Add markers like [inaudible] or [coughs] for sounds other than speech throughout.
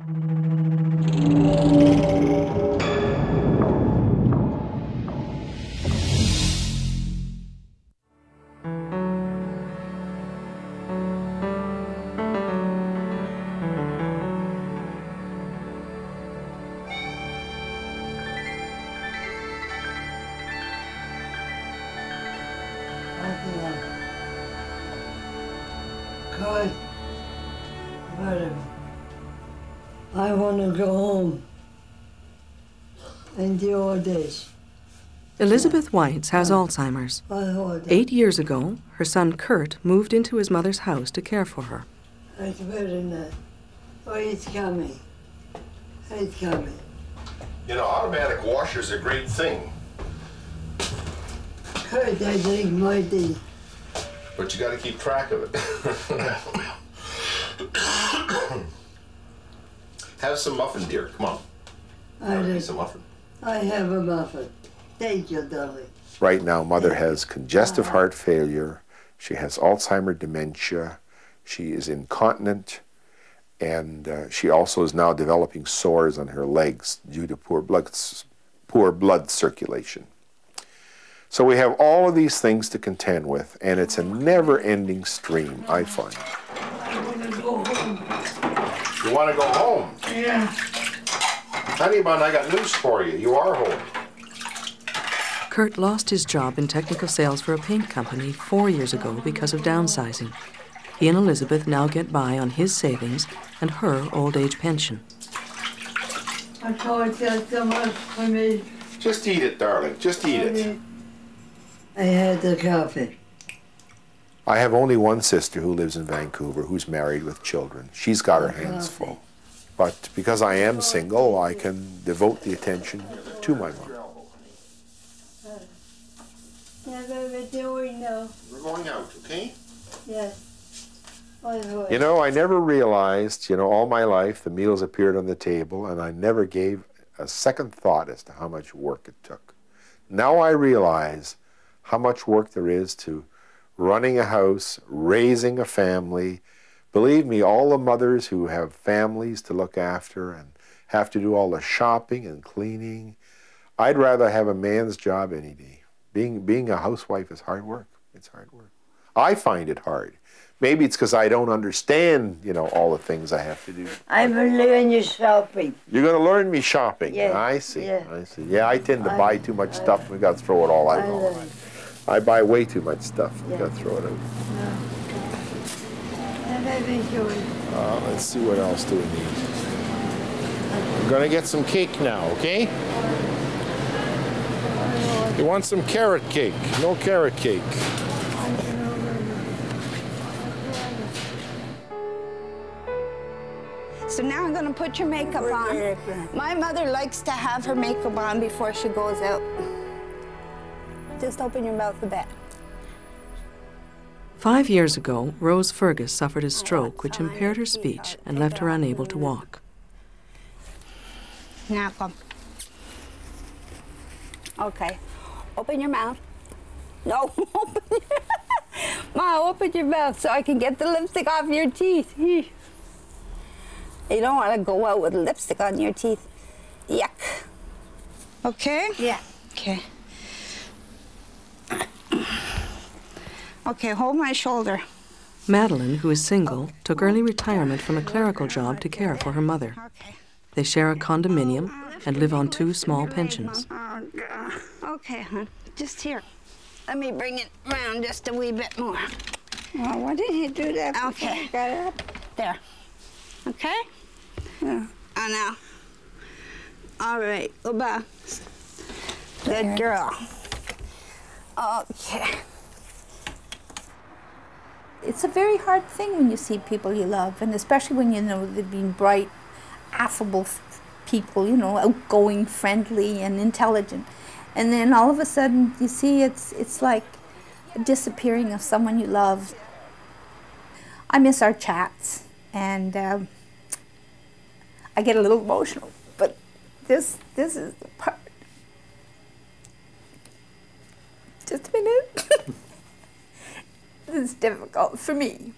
God, Elizabeth Whites has Alzheimer's. I hold it. Eight years ago, her son Kurt moved into his mother's house to care for her. It's better than that. Oh, it's coming. It's coming. You know, automatic washer's a great thing, Kurt, I think might be. but you got to keep track of it. [coughs] Have some muffin, dear. Come on. I, Have a just, piece of muffin. I have a muffin. Thank you, darling. Right now, mother has congestive heart failure. She has Alzheimer dementia. She is incontinent. And uh, she also is now developing sores on her legs due to poor blood, poor blood circulation. So we have all of these things to contend with, and it's a never ending stream, I find. I want to go home. You want to go home? Yeah. Honey bun, I got news for you. You are home. Kurt lost his job in technical sales for a paint company four years ago because of downsizing. He and Elizabeth now get by on his savings and her old age pension. I told you so much for me. Just eat it, darling. Just eat it. I had the coffee. I have only one sister who lives in Vancouver who's married with children. She's got her hands full. But because I am single, I can devote the attention to my mom. Yeah, baby, doing now. We're going out, okay? Yes. You know, I never realized, you know, all my life the meals appeared on the table, and I never gave a second thought as to how much work it took. Now I realize how much work there is to running a house, raising a family. Believe me, all the mothers who have families to look after and have to do all the shopping and cleaning, I'd rather have a man's job any day. Being, being a housewife is hard work. It's hard work. I find it hard. Maybe it's because I don't understand, you know, all the things I have to do. I'm learning you shopping. You're going to learn me shopping. Yeah, I see. yeah. I see. Yeah, I tend to I- buy too much stuff. We got to throw it all out. I. I buy way too much stuff. We Yeah. got to throw it out. And baby, doing. Uh, let's see what else do we need. We're going to get some cake now, okay? You want some carrot cake? No carrot cake. So now I'm gonna put your makeup on. My mother likes to have her makeup on before she goes out. Just open your mouth a bit. Five years ago, Rose Fergus suffered a oh, stroke which impaired her speech and left her unable to walk. Now come. Okay. Open your mouth. No, [laughs] open your [laughs] Ma, open your mouth so I can get the lipstick off your teeth. You don't want to go out with lipstick on your teeth. Yuck. Okay? Yeah. Okay. Okay, hold my shoulder. Madeline, who is single, took early retirement from a clerical job to care for her mother. Okay. They share a condominium and live on two small pensions. Oh, God. Okay, hon. Just here. Let me bring it round just a wee bit more. Well, why didn't you do that? Okay. Got it up. There. Okay? Yeah. Oh, now. All right, go back. Good girl. Okay. It's a very hard thing when you see people you love, and especially when you know they've been bright, affable f- people, you know, outgoing, friendly, and intelligent. And then all of a sudden, you see it's it's like disappearing of someone you love. I miss our chats, and um, I get a little emotional. But this this is the part. Just a minute. [laughs] this is difficult for me.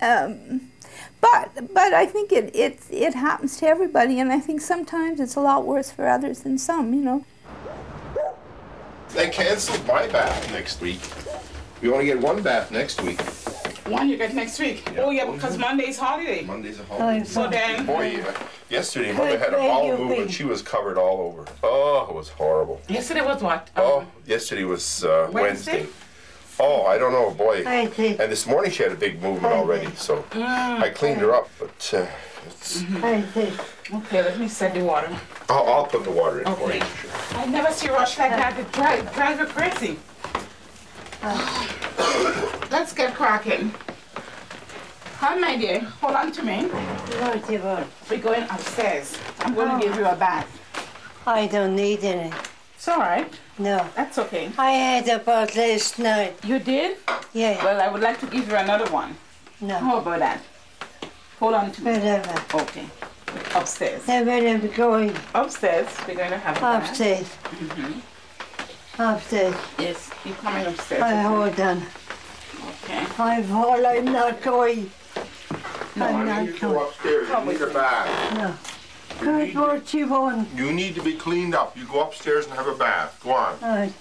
Um, but but I think it, it it happens to everybody, and I think sometimes it's a lot worse for others than some. You know. They canceled my bath next week. We only get one bath next week. One you get next week. Oh yeah, because Monday's holiday. Monday's a holiday. So then, Boy, uh, yesterday mother had a bowel movement. She was covered all over. Oh, it was horrible. yesterday was what? Oh, Um, yesterday was uh, Wednesday? Wednesday. Oh, I don't know, boy. I think, And this morning she had a big movement already, so mm. I cleaned her up. But uh, it's, mm-hmm. I think. Okay, let me set the water. I'll, I'll put the water in for Okay. you. I never see rush like that. It drive, drive you crazy. Ah. Let's get cracking. Hi, my dear. Hold on to me. What you? We're going upstairs. I'm going to oh. give you a bath. I don't need any. It's all right. No. That's okay. I had a bath last night. You did? Yeah. Well, I would like to give you another one. No. How about that? Hold on to me. Whatever. Okay. Upstairs. Now where am I going? Upstairs, we're going to have a bath. Upstairs. Mm-hmm. Upstairs. Yes, you're coming upstairs. I with me. hold on. Okay. I'm all I'm not going. No, I'm I not need you to go going. upstairs. You need a bath. No. Good what you want. You need to be cleaned up. You go upstairs and have a bath. Go on. Right.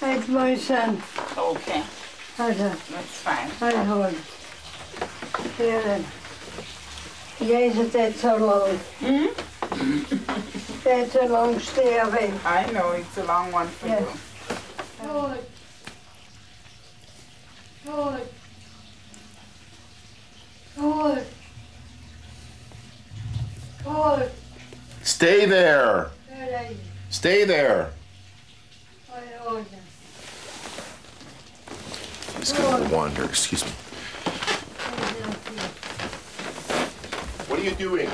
That's my son. Okay, Hold on. that's fine. I hold. Here then. Yes, that's so long. Hmm? That's a long stay away. I know it's a long one for Yeah. you. Good. Good. Good. Good. Stay there. There Stay there. I hold them. He's gonna wander. Excuse me. What are you doing?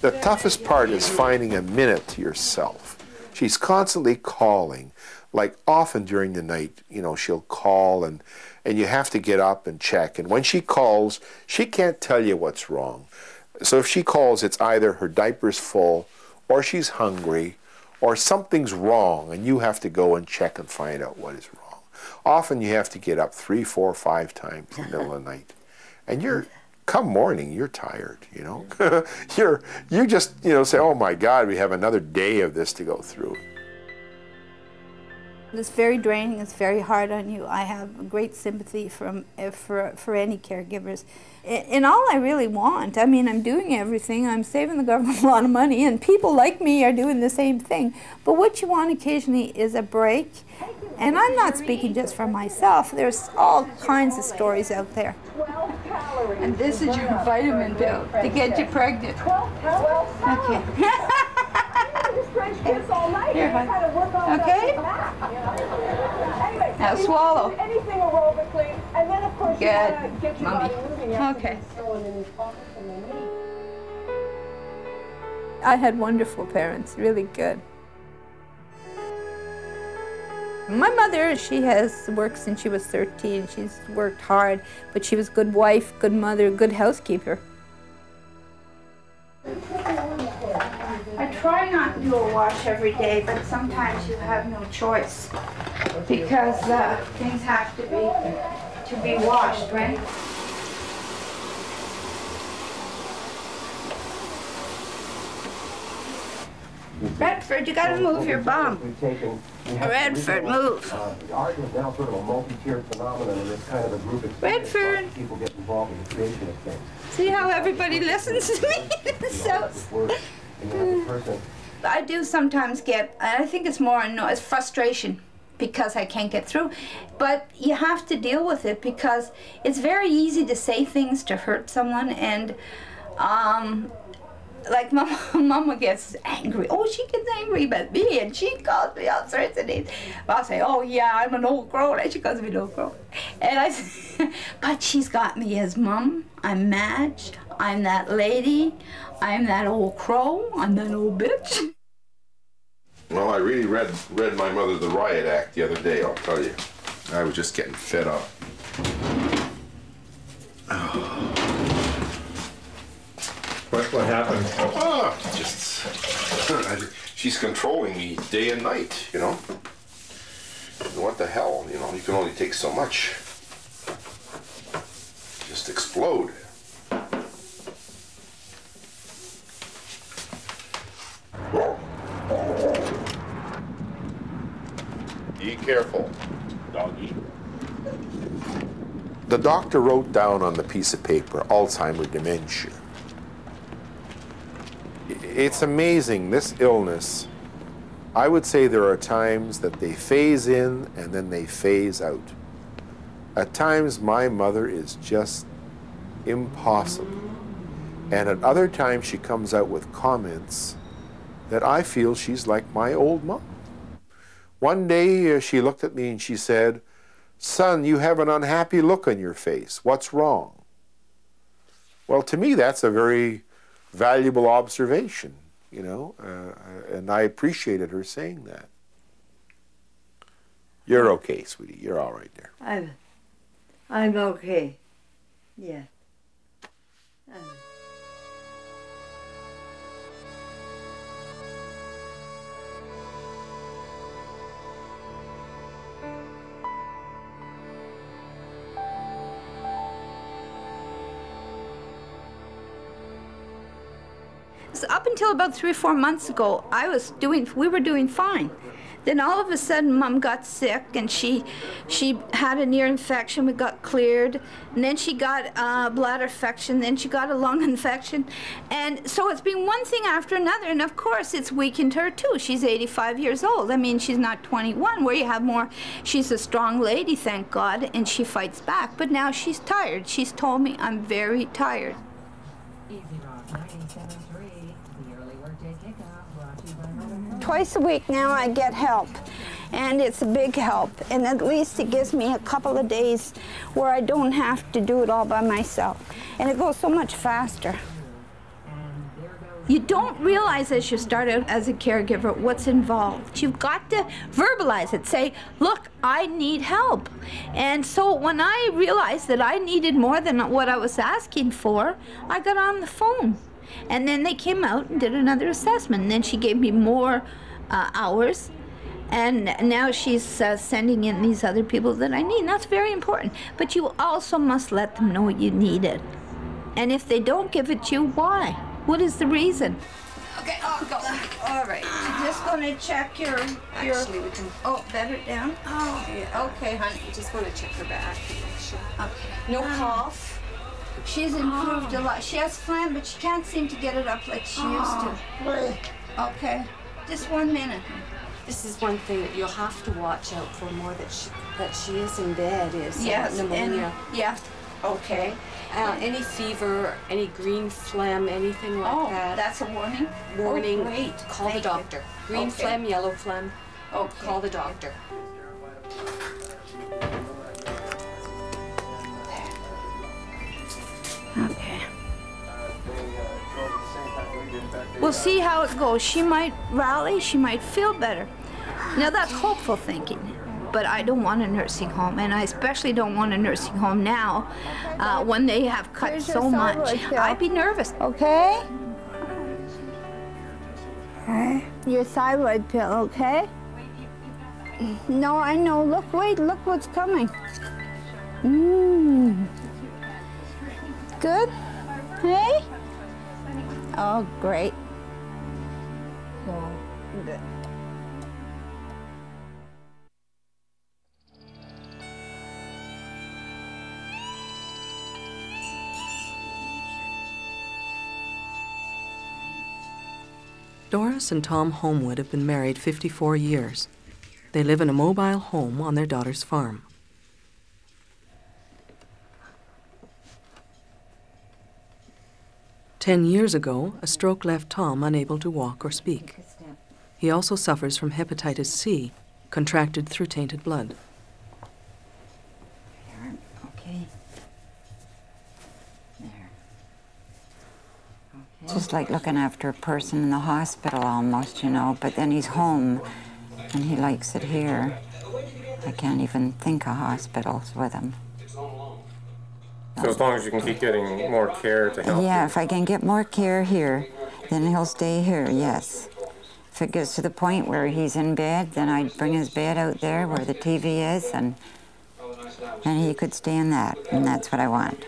The toughest part is finding a minute to yourself. She's constantly calling, like often during the night, you know, she'll call and and you have to get up and check. And when she calls, she can't tell you what's wrong. So if she calls, it's either her diaper's full or she's hungry or something's wrong and you have to go and check and find out what is wrong. Often you have to get up three, four, five times in the middle of the night. And you're come morning, you're tired, you know. [laughs] you're you just, you know, say, "Oh my god, we have another day of this to go through." It's very draining. It's very hard on you. I have great sympathy from uh, for for any caregivers. And all I really want, I mean, I'm doing everything. I'm saving the government [laughs] a lot of money, and people like me are doing the same thing. But what you want occasionally is a break. And I'm not speaking just for myself. There's all kinds of stories out there. And this is your vitamin pill to get you pregnant. Okay. [laughs] Here, hon. Okay? Now swallow. Anything aerobically, and then of course you Good. gotta get your Mommy. body moving. Okay. it's going in his pockets and then leave. I had wonderful parents, really good. My mother, she has worked since she was 13. She's worked hard, but she was a good wife, good mother, good housekeeper. Try not to do a wash every day, but sometimes you have no choice because uh, things have to be to be washed, right? Redford, you gotta move your bum. Redford, move. Redford. See how everybody listens to me? [laughs] So, I do sometimes get, and I think it's more anno- it's frustration because I can't get through. But you have to deal with it because it's very easy to say things to hurt someone and um, like [laughs] mama, mama gets angry. Oh, she gets angry about me and she calls me all sorts of names. I'll say, oh yeah, I'm an old girl And she calls me an old girl. And I say, [laughs] but she's got me as mom. I'm Madge. I'm that lady. I'm that old crow. I'm that old bitch. Well, I really read read my mother the riot act the other day. I'll tell you, I was just getting fed up. [sighs] What, what happened? Ah, just [laughs] she's controlling me day and night. You know. What the hell? You know, you can only take so much. Just just explode. Careful, doggy. The doctor wrote down on the piece of paper Alzheimer dementia. It's amazing, this illness. I would say there are times that they phase in and then they phase out. At times, my mother is just impossible. And at other times, she comes out with comments that I feel she's like my old mom. One day, uh, she looked at me and she said, Son, you have an unhappy look on your face. What's wrong? Well, to me, that's a very valuable observation, you know, uh, and I appreciated her saying that. You're okay, sweetie. You're all right there. I'm, I'm okay. Yeah. So up until about three or four months ago, I was doing, we were doing fine. Then all of a sudden, Mom got sick, and she, she had an ear infection. We got cleared, and then she got uh, a bladder infection. Then she got a lung [laughs] infection, and so it's been one thing after another. And of course, it's weakened her too. She's 85 years old. I mean, she's not 21, where you have more. She's a strong lady, thank God, and she fights back. But now she's tired. She's told me I'm very tired. Twice a week now I get help and it's a big help and at least it gives me a couple of days where I don't have to do it all by myself and it goes so much faster. You don't realize as you start out as a caregiver what's involved. You've got to verbalize it. Say, look, I need help. And so when I realized that I needed more than what I was asking for, I got on the phone. And then they came out and did another assessment. And then she gave me more uh, hours. And now she's uh, sending in these other people that I need. That's very important. But you also must let them know you need it. And if they don't give it to you, why? What is the reason? Okay, I'll go. All right. You're just going to check your, your. Actually, we can. Oh, better it down? Oh, Yeah. okay, honey. We just want to check her back. sure. Okay. No Um, cough. She's improved a lot. She has phlegm, but she can't seem to get it up like she used to. Okay. Just one minute. This is one thing that you'll have to watch out for more that she that she is in bed is Yes, and- pneumonia. yeah. Okay. Uh, any fever, any green phlegm, anything like Oh, that. that's a warning? Warning. Oh, great. Call Thank the you. doctor. Green Okay. phlegm, yellow phlegm. Okay. Call the doctor. Okay. We'll see how it goes. She might rally, she might feel better. Now that's hopeful thinking, but I don't want a nursing home, and I especially don't want a nursing home now uh, when they have cut so much. pill. I'd be nervous. Okay? Okay. Your thyroid pill, okay? No, I know. Look, wait, look what's coming. Mmm. Good? Hey? Oh, great. Doris and Tom Homewood have been married 54 years. They live in a mobile home on their daughter's farm. Ten years ago, a stroke left Tom unable to walk or speak. He also suffers from hepatitis C, contracted through tainted blood. Okay. Just like looking after a person in the hospital almost, you know, but then he's home and he likes it here. I can't even think of hospitals with him. So as long as you can keep getting more care to help. Him. Yeah, if I can get more care here, then he'll stay here, yes. If it gets to the point where he's in bed, then I'd bring his bed out there where the TV is and and he could stay in that, and that's what I want.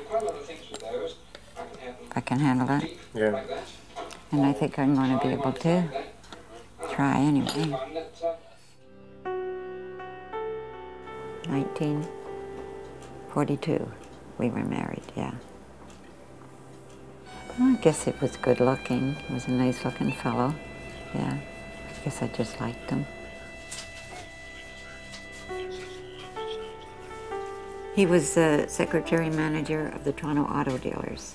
I can handle it. Yeah. And I think I'm going to be able to try anyway. 1942, we were married, yeah. Well, I guess it was good looking. He was a nice looking fellow. Yeah. I guess I just liked him. He was the secretary manager of the Toronto Auto Dealers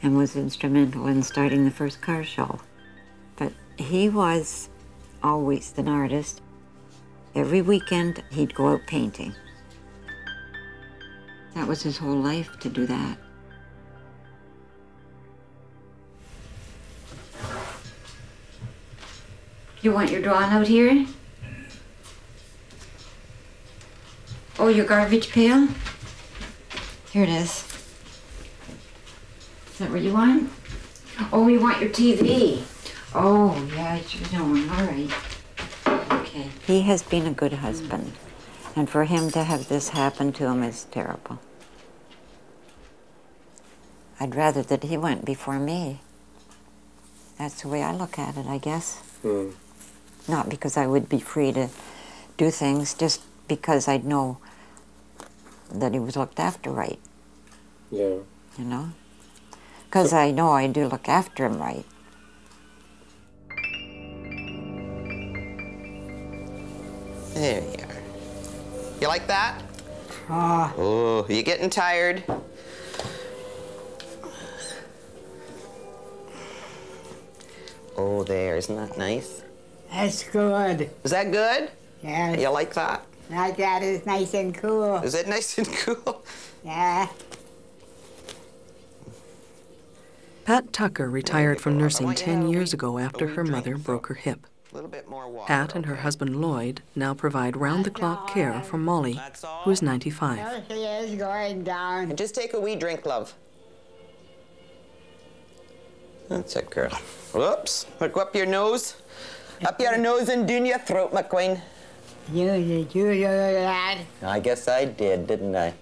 and was instrumental in starting the first car show. But he was always an artist. Every weekend, he'd go out painting. That was his whole life to do that. You want your drawing out here? Oh, your garbage pail? Here it is. Is that what you want? Oh, you want your TV? Oh, yeah, you're doing all right. Okay. He has been a good husband, and for him to have this happen to him is terrible. I'd rather that he went before me. That's the way I look at it, I guess. Hmm. Not because I would be free to do things, just because I'd know that he was looked after right, Yeah. you know? Because I know I do look after him right. There you are. You like that? Oh, you getting tired? Oh, there. Isn't that nice? That's good. Is that good? Yes. You like that? Like that is nice and cool. Is it nice and cool? Yeah. Pat Tucker retired from nursing 10 years ago after her mother broke her hip. Pat and her husband Lloyd now provide round the clock care for Molly, who is 95. There she is going down. And just take a wee drink, love. That's it, girl. Whoops. Look up your nose. Up your nose and down your throat, McQueen. You did you do that? I guess I did, didn't I?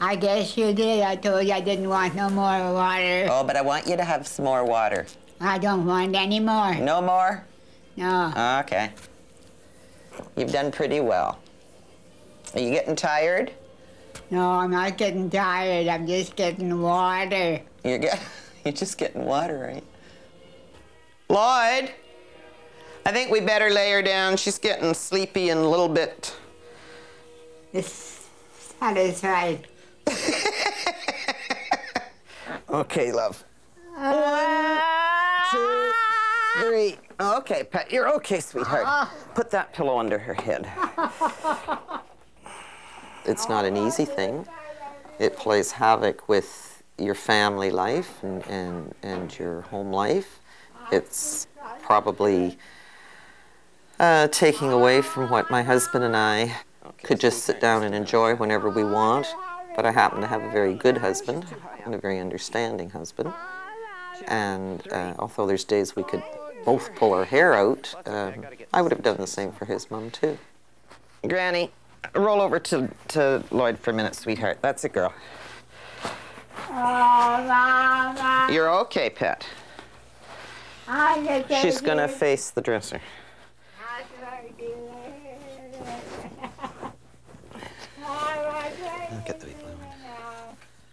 I guess you did. I told you I didn't want no more water. Oh, but I want you to have some more water. I don't want any more. No more? No. Okay. You've done pretty well. Are you getting tired? No, I'm not getting tired. I'm just getting water. You're get, [laughs] you're just getting water, right? Lloyd, I think we better lay her down. She's getting sleepy and a little bit. Yes, that is satisfied. [laughs] Okay, love. Uh, One, two, three. Okay, Pat, you're okay, sweetheart. Put that pillow under her head. It's not an easy thing. It plays havoc with your family life and, and, and your home life. It's probably uh, taking away from what my husband and I could just sit down and enjoy whenever we want. But I happen to have a very good husband and a very understanding husband. And uh, although there's days we could both pull her hair out, um, I would have done the same for his mom too. Granny, roll over to, to Lloyd for a minute, sweetheart. That's a girl. You're okay, pet. She's gonna face the dresser. Get the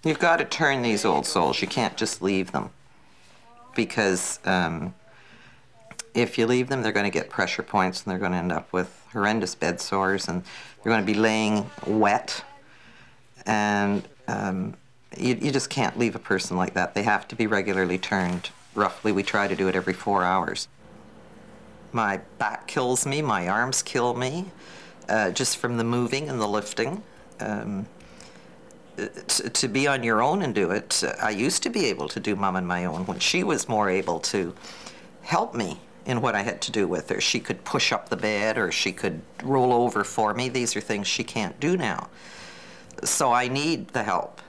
You've got to turn these old souls. You can't just leave them. Because um, if you leave them, they're going to get pressure points and they're going to end up with horrendous bed sores and they're going to be laying wet. And um, you, you just can't leave a person like that. They have to be regularly turned. Roughly, we try to do it every four hours. My back kills me, my arms kill me, uh, just from the moving and the lifting. Um, to, be on your own and do it, I used to be able to do mom on my own when she was more able to help me in what I had to do with her. She could push up the bed or she could roll over for me. These are things she can't do now. So I need the help.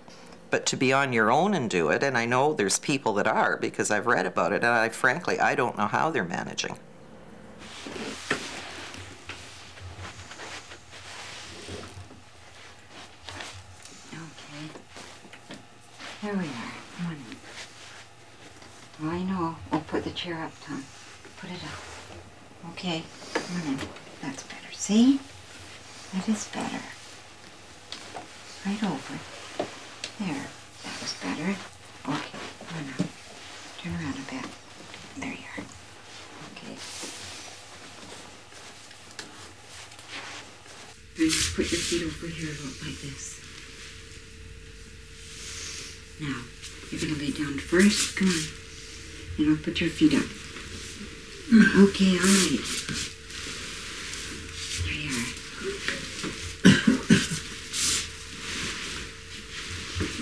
But to be on your own and do it, and I know there's people that are because I've read about it, and I frankly, I don't know how they're managing. Okay. Here we are. Come on. I know. Oh, put the chair up, Tom. Put it up. Okay, on. That's better. See? That is better. Right over. There. That was better. Okay, come on. Turn around a bit. There you are. Okay. And just put your feet over here like this. Now, you're going to lay down first. Come on. And I'll put your feet up. Mm, okay, all right. There you are.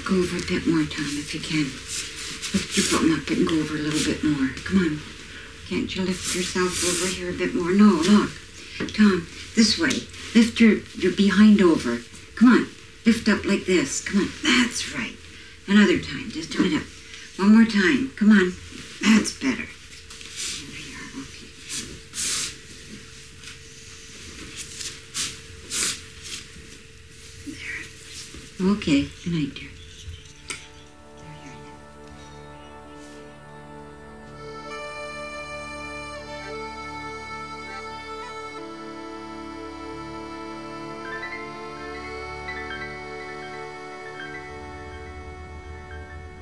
Go over a bit more, Tom, if you can. Lift your bum up and go over a little bit more. Come on. Can't you lift yourself over here a bit more? No, look. Tom, this way. Lift your, your behind over. Come on. Lift up like this. Come on. That's right. Another time. Just do it up. One more time. Come on. That's better. There you are. Okay. There. Okay. Good night, dear.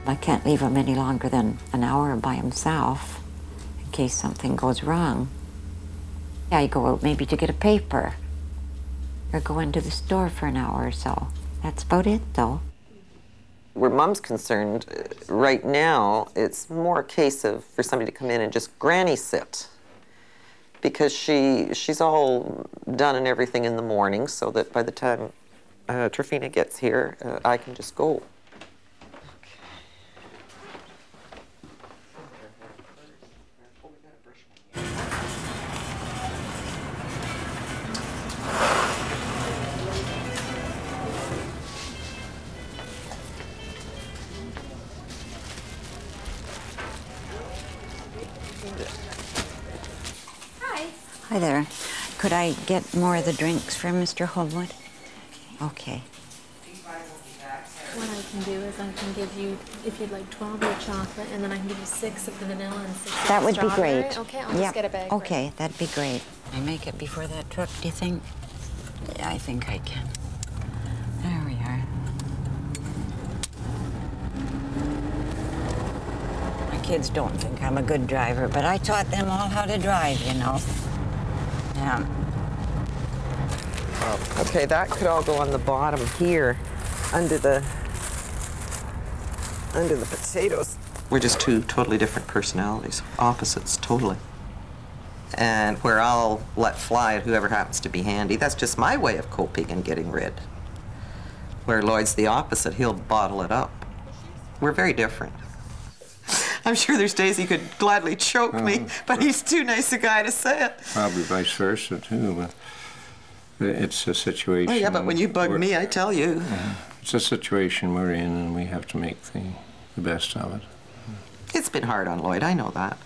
I can't leave him any longer than an hour by himself in case something goes wrong. I go out maybe to get a paper or go into the store for an hour or so. That's about it, though. Where mom's concerned, uh, right now, it's more a case of for somebody to come in and just granny sit. Because she she's all done and everything in the morning, so that by the time uh, Trifina gets here, uh, I can just go. Get more of the drinks for Mr. Holwood? Okay. What I can do is I can give you, if you'd like 12 of the chocolate, and then I can give you six of the vanilla and six of the That the would be great. Okay, I'll Yep. just get a bag. for. Okay, that'd be great. I make it before that truck, do you think? Yeah, I think I can. There we are. My kids don't think I'm a good driver, but I taught them all how to drive, you know. Yeah. Okay, that could all go on the bottom here, under the under the potatoes. We're just two totally different personalities, opposites totally. And where I'll let fly at whoever happens to be handy, that's just my way of coping and getting rid. Where Lloyd's the opposite, he'll bottle it up. We're very different. I'm sure there's days he could gladly choke me, oh. but he's too nice a guy to say it. Probably vice versa too, but it's a situation. Oh yeah, but when you bug me, I tell you. It's a situation we're in, and we have to make the, the best of it. It's been hard on Lloyd, I know that.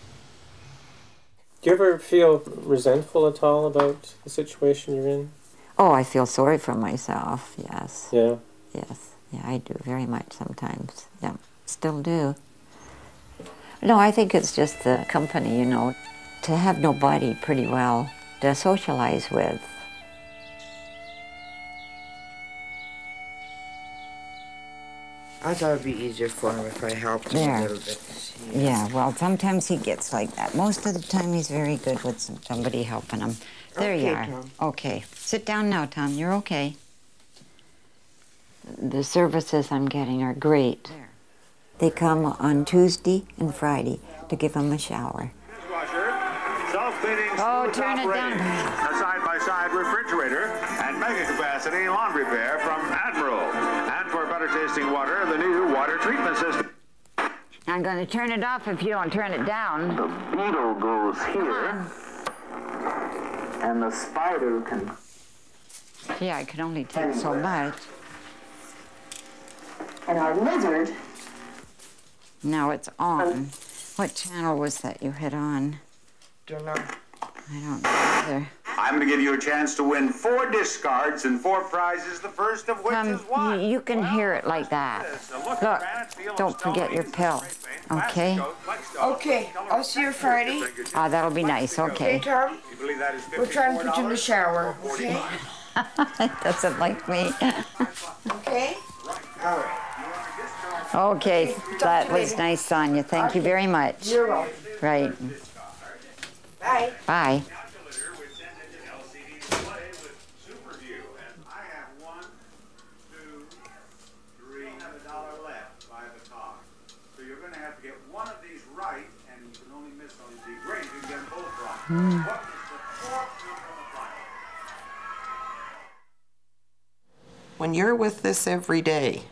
Do you ever feel resentful at all about the situation you're in? Oh, I feel sorry for myself, yes. Yeah. Yes. Yeah, I do very much sometimes. Yeah, still do. No, I think it's just the company, you know, to have nobody pretty well to socialize with. I thought it'd be easier for him if I helped him There. a little bit. Yeah, well, sometimes he gets like that. Most of the time, he's very good with some, somebody helping him. There you are. Tom. Okay. Sit down now, Tom. You're okay. The services I'm getting are great. They come on Tuesday and Friday to give him a shower. Self-cleaning Oh, turn it down. A side-by-side refrigerator and mega-capacity laundry pair from Admiral. And for better tasting water, the new water treatment system. I'm going to turn it off if you don't turn it down. The beetle goes here. Uh-huh. And the spider can... Yeah, I can only take so much. And our lizard... Now it's on. Um, what channel was that you hit on? Don't know. I don't know either. I'm going to give you a chance to win four discards and four prizes, the first of which Um, is what? you, you can hear it like that. Look, don't forget your pill, okay? Okay, I'll see you Friday. Oh, that'll be nice, Okay, okay. Tom? We'll try and put you in the shower, okay? [laughs] Doesn't like me. Okay? All right. Okay, that was nice, Sonia. Thank you very much. You're welcome. Right. Bye. Bye. Three have a dollar left by the card. So you're going to have to get one of these right, and you can only miss on the great if you get them both right. Hmm. What is the fourth number on the card? When you're with this every day,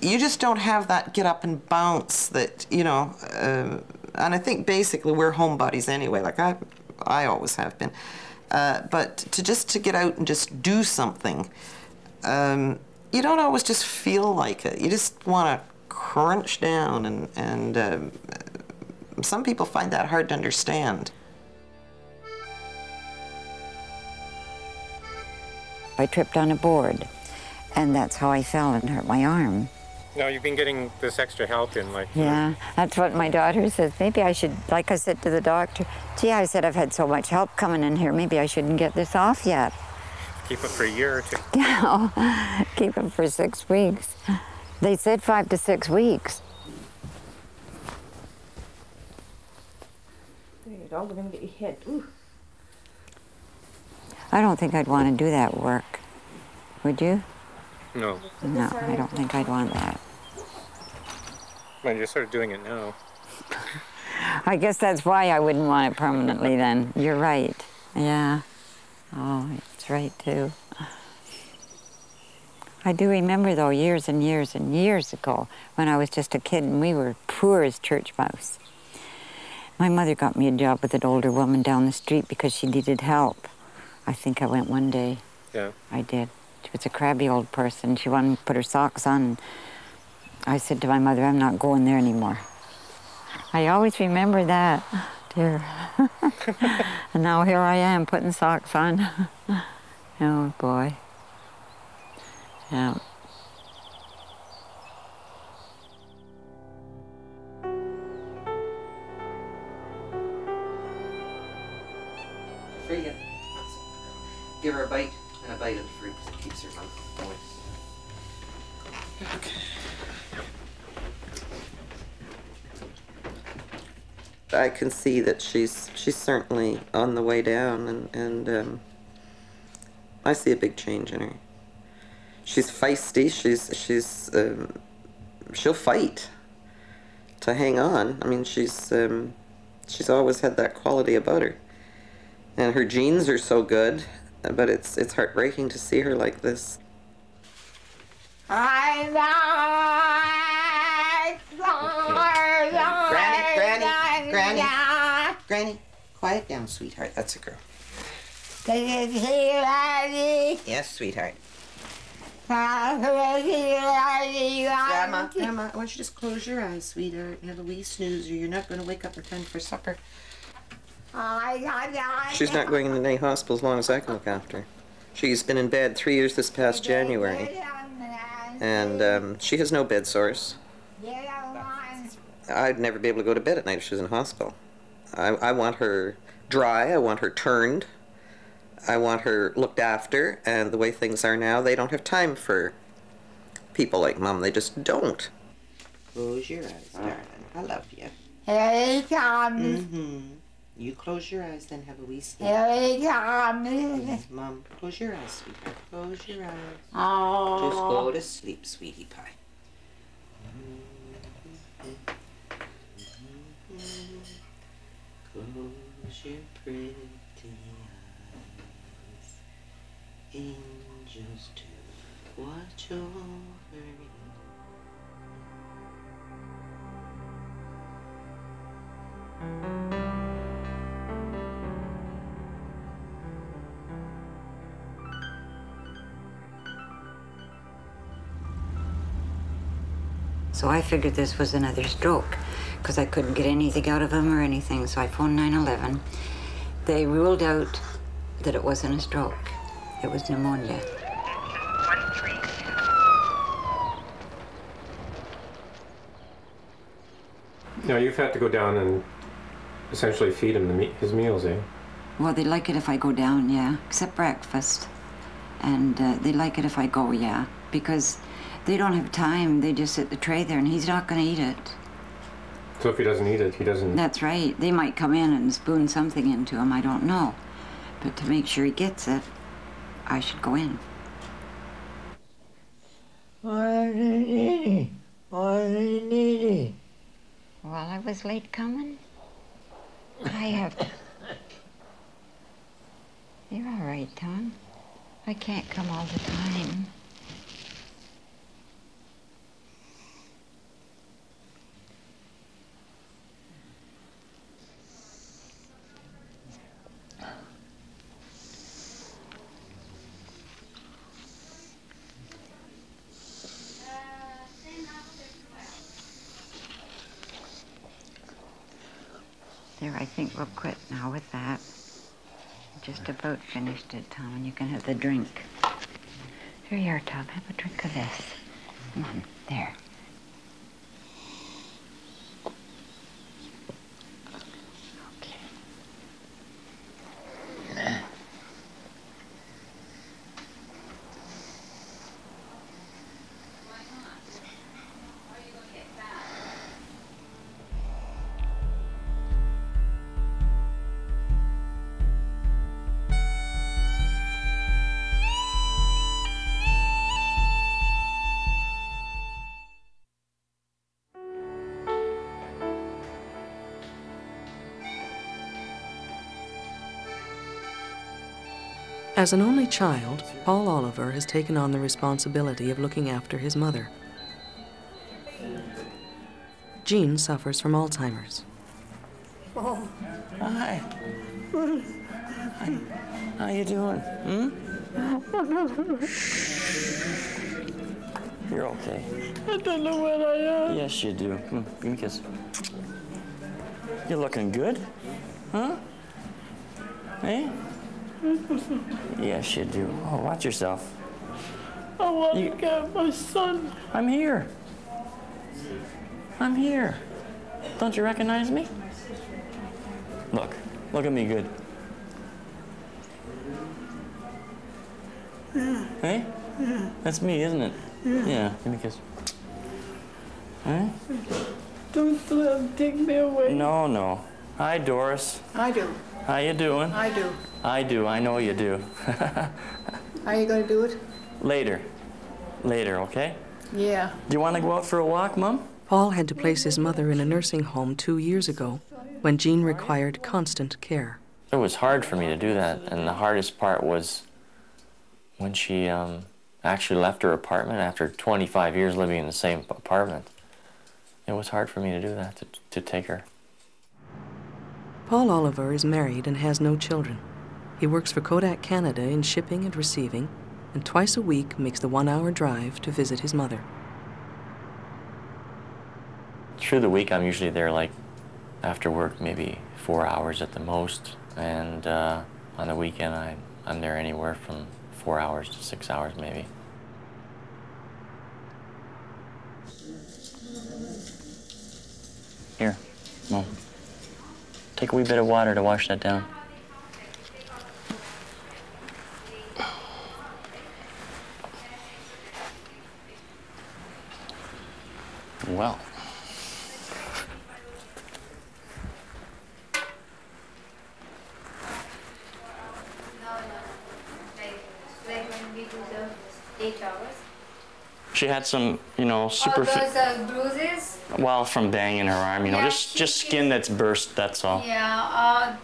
you just don't have that get up and bounce that, you know, uh, and I think basically we're homebodies anyway, like I, I always have been. Uh, but to just to get out and just do something, um, you don't always just feel like it. You just want to crunch down, and and um, some people find that hard to understand. I tripped on a board, and that's how I fell and hurt my arm. No, you've been getting this extra help in like. Yeah, uh, that's what my daughter says. Maybe I should, like I said to the doctor, gee, I said, I've had so much help coming in here. Maybe I shouldn't get this off yet. Keep it for a year or two. [laughs] Yeah, keep it for six weeks. They said five to six weeks. There you go. We're going to get you hit. Ooh. I don't think I'd want to do that work. Would you? No. No, I don't think I'd want that. Well, you're sort of doing it now. [laughs] I guess that's why I wouldn't want it permanently then. You're right. Yeah. Oh, it's right too. I do remember though years and years and years ago when I was just a kid and we were poor as church mouse. My mother got me a job with an older woman down the street because she needed help. I think I went one day. Yeah. I did. She was a crabby old person. She wanted to put her socks on. I said to my mother, I'm not going there anymore. I always remember that, dear. [laughs] and now here I am putting socks on. [laughs] oh boy. Yeah. Bite and a bite of the fruit 'cause it keeps her mouth moist. I can see that she's she's certainly on the way down, and and um, I see a big change in her. She's feisty. She's she's um, she'll fight to hang on. I mean, she's um, she's always had that quality about her, and her genes are so good. But it's it's heartbreaking to see her like this. I Granny, Granny, Granny, Granny, quiet down, sweetheart. That's a girl. Yes, sweetheart. Grandma, Grandma, why don't you just close your eyes, sweetheart, and have a wee snoozer. You're not going to wake up in time for supper. She's not going into any hospital as long as I can look after her. She's been in bed three years this past January, and um, she has no bed sores. I'd never be able to go to bed at night if she was in hospital. I, I want her dry, I want her turned, I want her looked after, and the way things are now, they don't have time for people like Mom. They just don't. Close your eyes, darling. I love you. Here he comes. Mm-hmm. You close your eyes, then have a wee sleep. Comes. Mom, close your eyes, sweetheart. Close your eyes. Oh. Just go to sleep, sweetie pie. Close your pretty eyes. Angels to watch over So I figured this was another stroke because I couldn't get anything out of him or anything. So I phoned 911 They ruled out that it wasn't a stroke, it was pneumonia. Now you've had to go down and essentially feed him the me- his meals, eh? Well, they like it if I go down, yeah, except breakfast. And uh, they like it if I go, yeah, because they don't have time. They just sit the tray there, and he's not going to eat it. So if he doesn't eat it, he doesn't. That's right. They might come in and spoon something into him. I don't know. But to make sure he gets it, I should go in. Why didn't eat? Why didn't? Well, I was late coming. I have. You're all right, Tom. I can't come all the time. There, I think we'll quit now with that. Just about finished it, Tom, and you can have the drink. Here you are, Tom. Have a drink of this. Come on, there. As an only child, Paul Oliver has taken on the responsibility of looking after his mother. Jean suffers from Alzheimer's. Oh. Hi. Hi. How you doing? Hmm? You're okay. I don't know what I am. Yes, you do. Come, give me a kiss. You're looking good. Huh? Hey? [laughs] Yes, you do. Oh, watch yourself. I want You- to get my son. I'm here. I'm here. Don't you recognize me? Look. Look at me good. Yeah. Hey? Yeah. That's me, isn't it? Yeah. Yeah. Give me a kiss. Huh? Don't let him take me away. No, no. Hi, Doris. I do. How you doing? I do. I do. I know you do. [laughs] Are you going to do it? Later. Later, okay? Yeah. Do you want to go out for a walk, Mom? Paul had to place his mother in a nursing home two years ago when Jean required constant care. It was hard for me to do that, and the hardest part was when she um, actually left her apartment after 25 years living in the same apartment. It was hard for me to do that, to, to take her. Paul Oliver is married and has no children. He works for Kodak Canada in shipping and receiving, and twice a week makes the one hour drive to visit his mother. Through the week, I'm usually there like after work, maybe four hours at the most, and uh, on the weekend, I, I'm there anywhere from four hours to six hours, maybe. Here, Mom. Take a wee bit of water to wash that down. Well. Like when we do the eight hours. She had some, you know, All super. those uh, bruises. Well, from banging her arm, you know, Yeah, just just skin that's burst. That's all. Yeah, uh,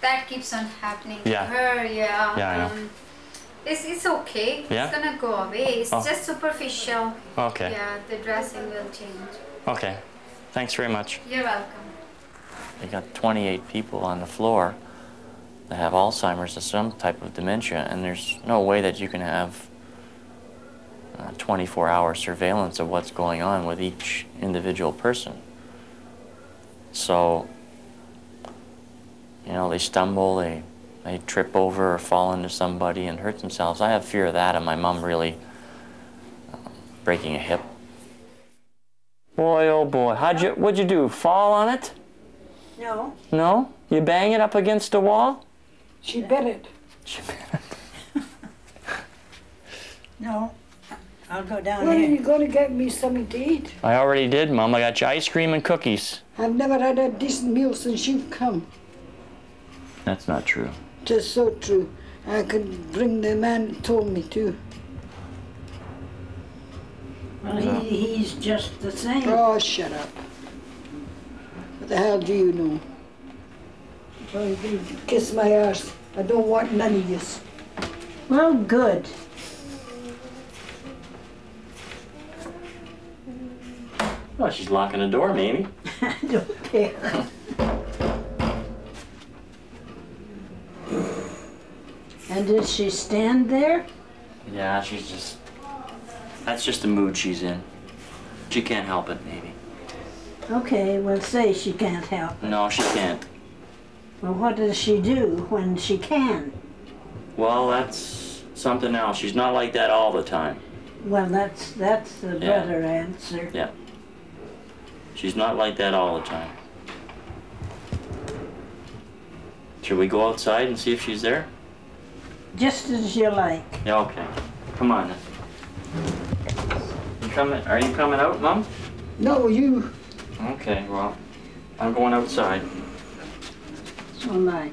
that keeps on happening Yeah. to her. Yeah. Yeah, I know. Um, it's, it's okay. Yeah? It's gonna go away. It's Oh. just superficial. Okay. Yeah, the dressing will change. Okay. Thanks very much. You're welcome. You got 28 people on the floor that have Alzheimer's or some type of dementia, and there's no way that you can have 24 hour surveillance of what's going on with each individual person. So, you know, they stumble, they, they trip over or fall into somebody and hurt themselves. I have fear of that and my mom really uh, breaking a hip. Boy, oh boy, how'd you, what'd you do, fall on it? No, No? You bang it up against a wall? she bit it. She bit it. [laughs] No, I'll go down When are you going to get me something to eat? I already did, Mom. I got you ice cream and cookies. I've never had a decent meal since you've come. That's not true. Just so true. I could bring the man that told me to. Well, he, he's just the same. Oh, shut up. What the hell do you know? Well, you kiss my ass. I don't want none of this. Well, good. Oh, she's locking the door, Mamie. I [laughs] don't care. and did she stand there? Yeah, she's just. That's just the mood she's in. She can't help it, maybe. Okay, well, say she can't help. No, she can't. Well, what does she do when she can? Well, that's something else. She's not like that all the time. Well, that's that's the Yeah. better answer. Yeah. She's not like that all the time. Should we go outside and see if she's there? Just as you like. Yeah, okay. Come on then. You coming? Are you coming out, Mom? No, you. Okay, well, I'm going outside. So am I.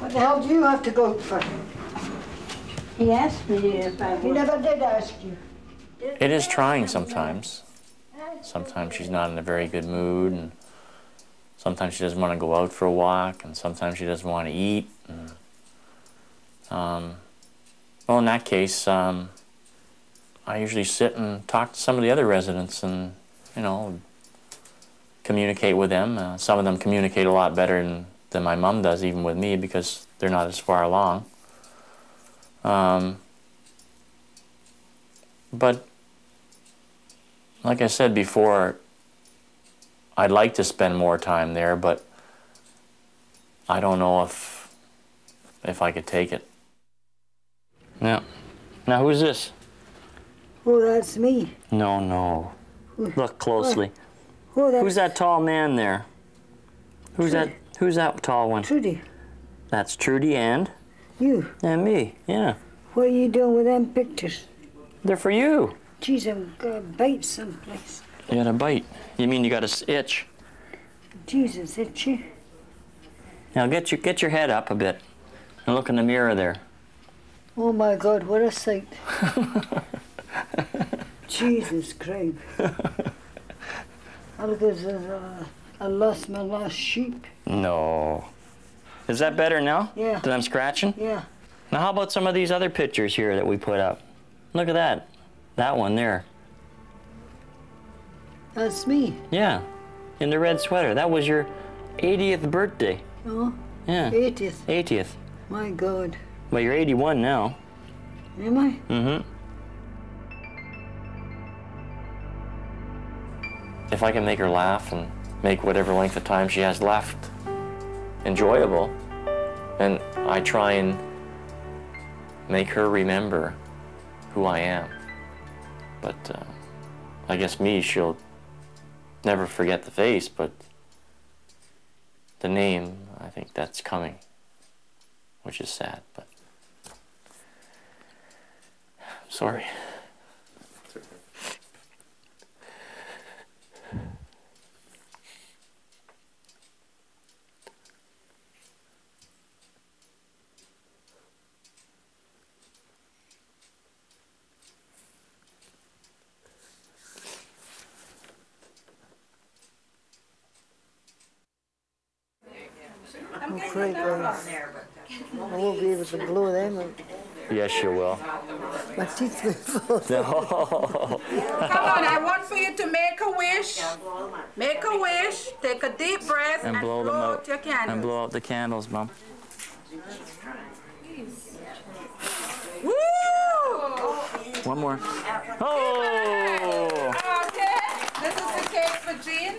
What the hell do you have to go for? He asked me if I. He never did ask you. It is trying sometimes. Sometimes she's not in a very good mood, and sometimes she doesn't want to go out for a walk, and sometimes she doesn't want to eat. And, um, well, in that case, um, I usually sit and talk to some of the other residents, and you know, communicate with them. Uh, some of them communicate a lot better than, than my mom does, even with me, because they're not as far along. Um, but like I said before, I'd like to spend more time there, but I don't know if if I could take it. Yeah. Now who's this? Oh, that's me. No, no. Look closely. Oh, that's Who's that tall man there? Who's that? Who's that tall one? Trudy. That's Trudy and You. and me. Yeah, What are you doing with them pictures? they're for you. Geez, I've got a bite someplace. You got a bite. You mean you got a itch? Jesus, itchy. Now get your get your head up a bit and look in the mirror there. Oh my God, what a sight. [laughs] Jesus Christ. I look as if uh, I lost my last sheep. No. Is that better now? Yeah. That I'm scratching? Yeah. Now how about some of these other pictures here that we put up? Look at that. That one there. That's me. Yeah. In the red sweater. That was your 80th birthday. Oh, Yeah. 80th. 80th. My God. Well, you're 81 now. Am I? Mm-hmm. If I can make her laugh and make whatever length of time she has left enjoyable, then I try and make her remember who I am. But uh, I guess me, she'll never forget the face, but the name, I think that's coming, which is sad, but sorry. Great guys. I won't be able to blow them out. Yes, you will. My teeth will fall. No. [laughs] Come on, I want for you to make a wish. Make a wish. Take a deep breath and blow them out. your candles. And blow out the candles, Mom. Woo! One more. Oh! Okay, this is the cake for Jean.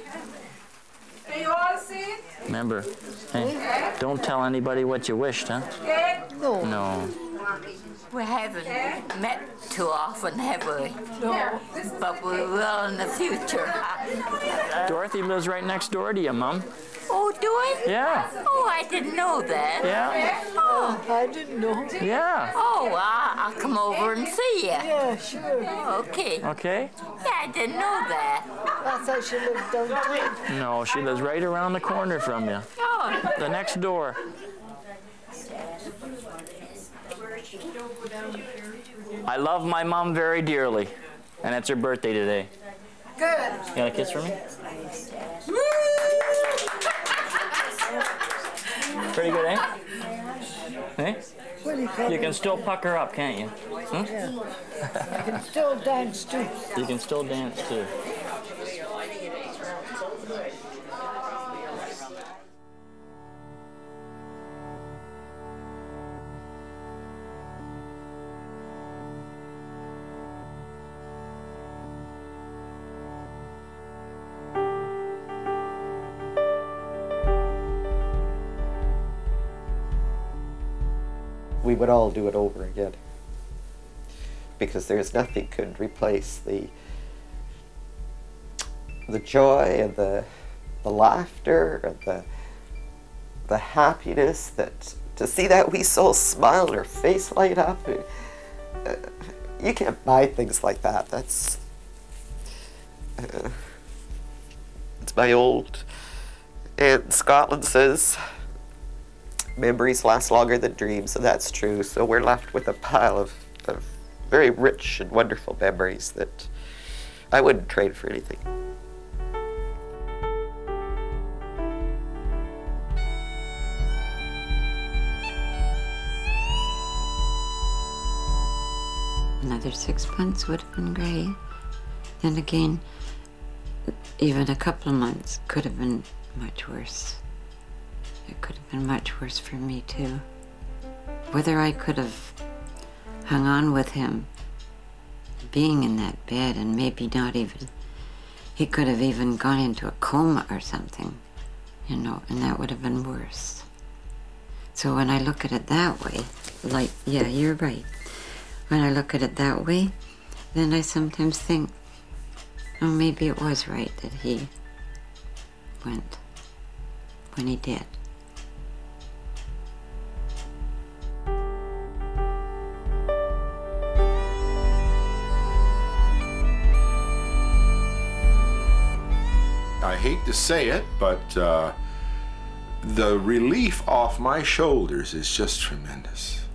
Do you all see it? Remember, hey, don't tell anybody what you wished, huh? Okay? No. We haven't met too often, have we? No. But we will in the future. Dorothy lives right next door to you, Mom. Oh, do it? Yeah. Oh, I didn't know that. Yeah. Oh, I didn't know. Yeah. Oh, well, I'll come over and see you. Yeah, sure. Oh, okay. Okay. Yeah, I didn't know that. I thought she lived downtown. No, she lives right around the corner from you. Oh. The next door. I love my mom very dearly, and it's her birthday today. Good. You got a kiss for me? Pretty good, eh? Do you can still pucker up, can't you? Hmm? Yeah. I can still dance too. You can still dance too. We would all do it over again. Because there's nothing could replace the the joy and the the laughter and the the happiness that to see that wee soul smile and her face light up. Uh, you can't buy things like that. That's uh, it's my old in Scotland says memories last longer than dreams, and that's true. So we're left with a pile of, of very rich and wonderful memories that I wouldn't trade for anything. Another six months would have been great. Then again, even a couple of months could have been much worse. It could have been much worse for me, too. Whether I could have hung on with him being in that bed and maybe not even, he could have even gone into a coma or something, you know, and that would have been worse. So when I look at it that way, like, yeah, you're right. When I look at it that way, then I sometimes think, oh, maybe it was right that he went when he did. Hate to say it, but uh, the relief off my shoulders is just tremendous.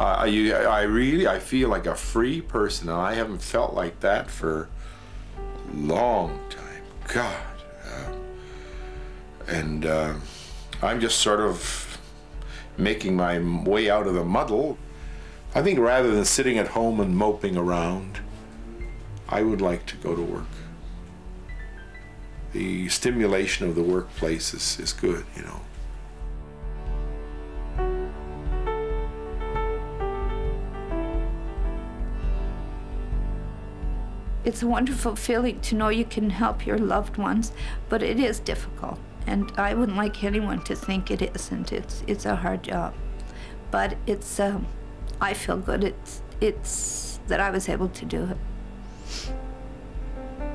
You, I really, I feel like a free person, and I haven't felt like that for a long time. God. Uh, and uh, I'm just sort of making my way out of the muddle. I think rather than sitting at home and moping around, I would like to go to work. The stimulation of the workplace is, is good, you know. It's a wonderful feeling to know you can help your loved ones, but it is difficult. And I wouldn't like anyone to think it isn't. It's, it's a hard job. But it's, um, I feel good. It's, it's that I was able to do it.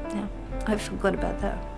Yeah, I feel good about that.